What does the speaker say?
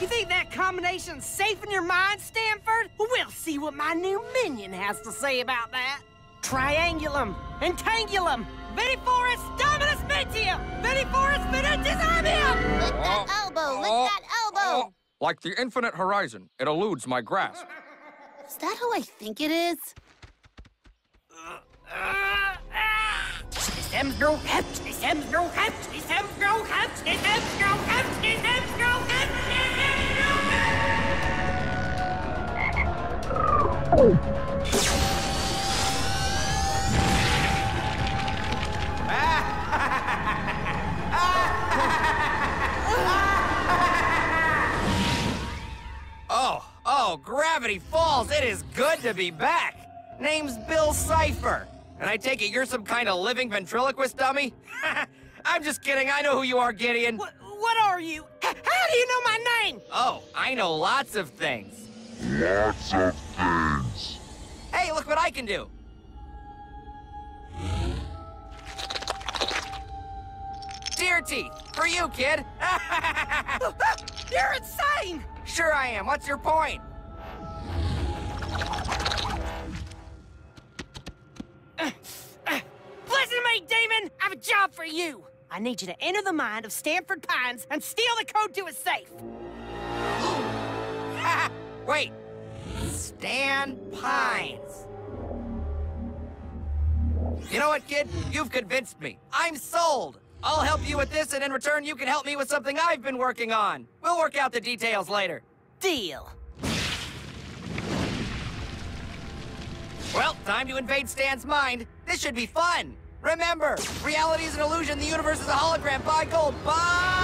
You think that combination's safe in your mind, Stanford? We'll see what my new minion has to say about that. Triangulum, Entangulum, Veniforus Dominus Mentium, Veniforus Venetis Amium! Lick that oh, elbow, lick Oh, that elbow. oh, like the infinite horizon, it eludes my grasp. Is that who I think it is? Stems grow hep, stems grow hep, stems grow hep, stems grow hep, stems grow hep, Oh, oh, Gravity Falls, it is good to be back. Name's Bill Cipher. And I take it you're some kind of living ventriloquist dummy? I'm just kidding, I know who you are, Gideon. What, what are you? H- how do you know my name? Oh, I know lots of things. Lots of things. Hey, look what I can do. Deer teeth, for you, kid. You're insane! sure I am. What's your point? Listen to me, demon! I have a job for you! I need you to enter the mind of Stanford Pines and steal the code to his safe. Wait. Stan Pines. You know what, kid? You've convinced me. I'm sold. I'll help you with this, and in return, you can help me with something I've been working on. We'll work out the details later. Deal. Well, time to invade Stan's mind. This should be fun. Remember, reality is an illusion, the universe is a hologram. Buy gold. Buy!